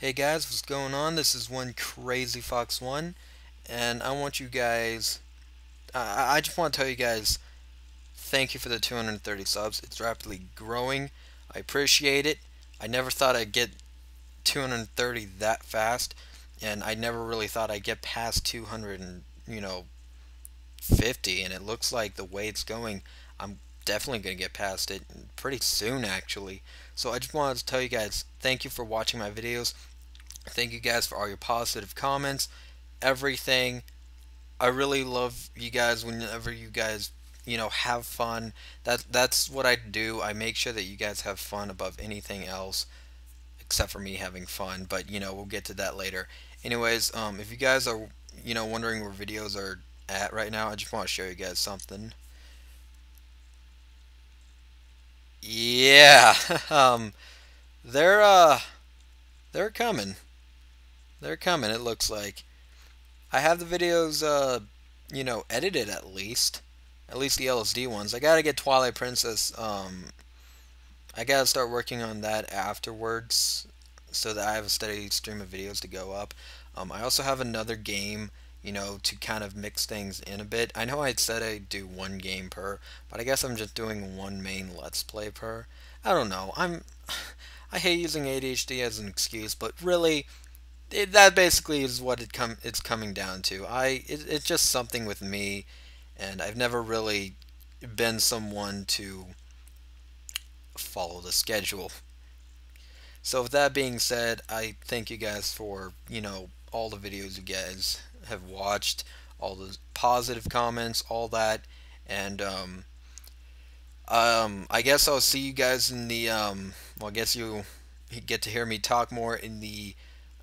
Hey guys, what's going on? This is one Crazy Fox One, and I want you guys. I, I just want to tell you guys, thank you for the 230 subs. It's rapidly growing. I appreciate it. I never thought I'd get 230 that fast, and I never really thought I'd get past 200 and you know 50. And it looks like the way it's going, I'm definitely gonna get past it pretty soon, actually. So I just wanted to tell you guys, thank you for watching my videos. Thank you guys for all your positive comments, everything. I really love you guys whenever you guys, you know, have fun. That that's what I do. I make sure that you guys have fun above anything else except for me having fun, but you know, we'll get to that later. Anyways, um if you guys are, you know, wondering where videos are at right now, I just want to show you guys something. Yeah. um they're uh they're coming. They're coming, it looks like. I have the videos, uh, you know, edited at least. At least the LSD ones. I gotta get Twilight Princess, um, I gotta start working on that afterwards so that I have a steady stream of videos to go up. Um, I also have another game, you know, to kind of mix things in a bit. I know I said I'd do one game per, but I guess I'm just doing one main Let's Play per. I don't know. I'm... I hate using ADHD as an excuse, but really, it, that basically is what it come it's coming down to. I it, it's just something with me, and I've never really been someone to follow the schedule. So with that being said, I thank you guys for you know all the videos you guys have watched, all the positive comments, all that, and um, um, I guess I'll see you guys in the um, well, I guess you get to hear me talk more in the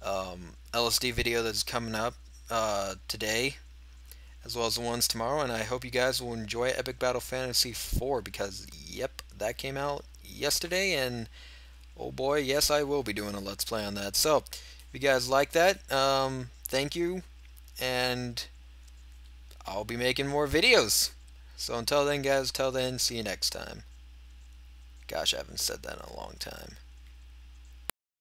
um, LSD video that's coming up uh, today, as well as the ones tomorrow. And I hope you guys will enjoy Epic Battle Fantasy 4 because, yep, that came out yesterday. And oh boy, yes, I will be doing a Let's Play on that. So, if you guys like that, um, thank you. And I'll be making more videos. So until then, guys, until then, see you next time. Gosh, I haven't said that in a long time.